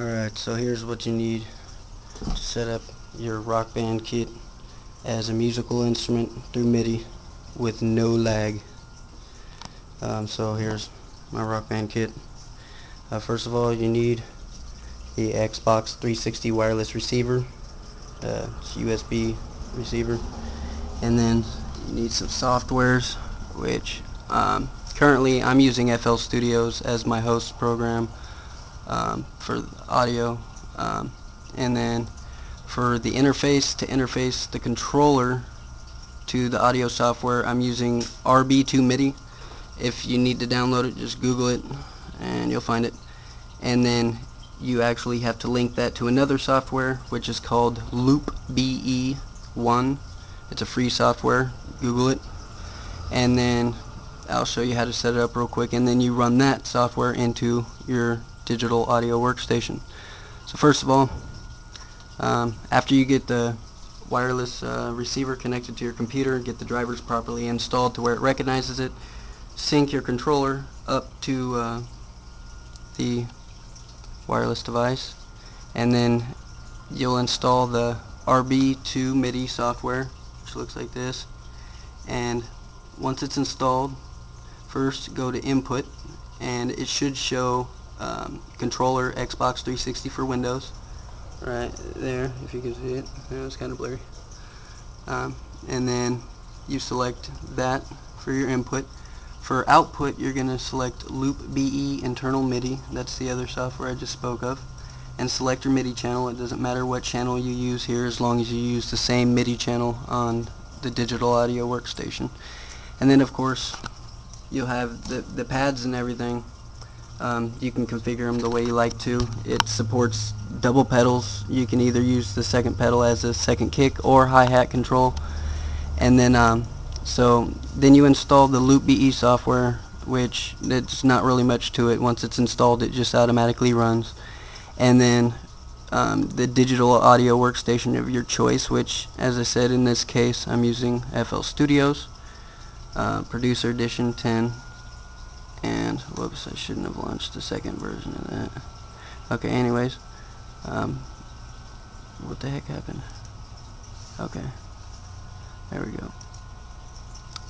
Alright, so here's what you need to set up your rock band kit as a musical instrument through MIDI with no lag. Um, so here's my rock band kit. Uh, first of all you need the Xbox 360 wireless receiver, uh, USB receiver, and then you need some softwares which um, currently I'm using FL Studios as my host program um, for audio um, and then for the interface to interface the controller to the audio software I'm using RB2 MIDI. If you need to download it just google it and you'll find it. And then you actually have to link that to another software which is called LoopBE1 it's a free software. Google it. And then I'll show you how to set it up real quick. And then you run that software into your digital audio workstation. So first of all, um, after you get the wireless uh, receiver connected to your computer, get the drivers properly installed to where it recognizes it, sync your controller up to uh, the wireless device, and then you'll install the RB2 MIDI software, which looks like this, and once it's installed, first go to input, and it should show um, controller Xbox 360 for Windows. Right there if you can see it. Yeah, it's kind of blurry. Um, and then you select that for your input. For output you're gonna select loop BE internal MIDI. That's the other software I just spoke of. And select your MIDI channel. It doesn't matter what channel you use here as long as you use the same MIDI channel on the digital audio workstation. And then of course you'll have the, the pads and everything um, you can configure them the way you like to. It supports double pedals. You can either use the second pedal as a second kick or hi-hat control. And then, um, so then you install the Loop BE software, which it's not really much to it. Once it's installed, it just automatically runs. And then um, the digital audio workstation of your choice, which, as I said, in this case, I'm using FL Studios, uh, Producer Edition 10 and whoops I shouldn't have launched the second version of that. Okay anyways um, what the heck happened? Okay there we go.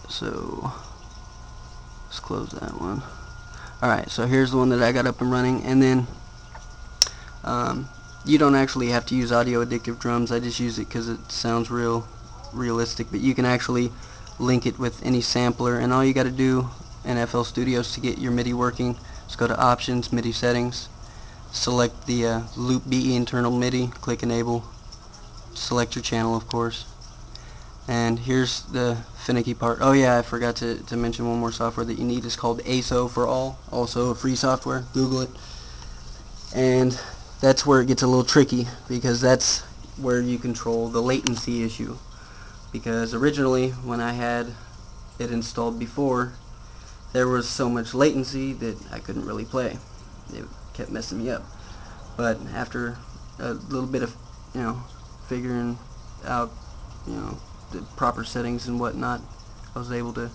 So let's close that one. Alright so here's the one that I got up and running and then um, you don't actually have to use audio addictive drums I just use it because it sounds real realistic but you can actually link it with any sampler and all you got to do in FL Studios to get your MIDI working. Just go to Options, MIDI Settings, select the uh, Loop BE internal MIDI, click Enable, select your channel of course. And here's the finicky part. Oh yeah, I forgot to, to mention one more software that you need. It's called ASIO4ALL, also a free software. Google it. And that's where it gets a little tricky because that's where you control the latency issue. Because originally when I had it installed before there was so much latency that I couldn't really play. It kept messing me up. But after a little bit of, you know, figuring out, you know, the proper settings and whatnot, I was able to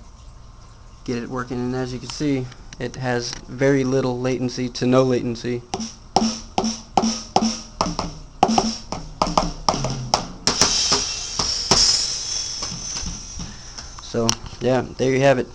get it working. And as you can see, it has very little latency to no latency. So, yeah, there you have it.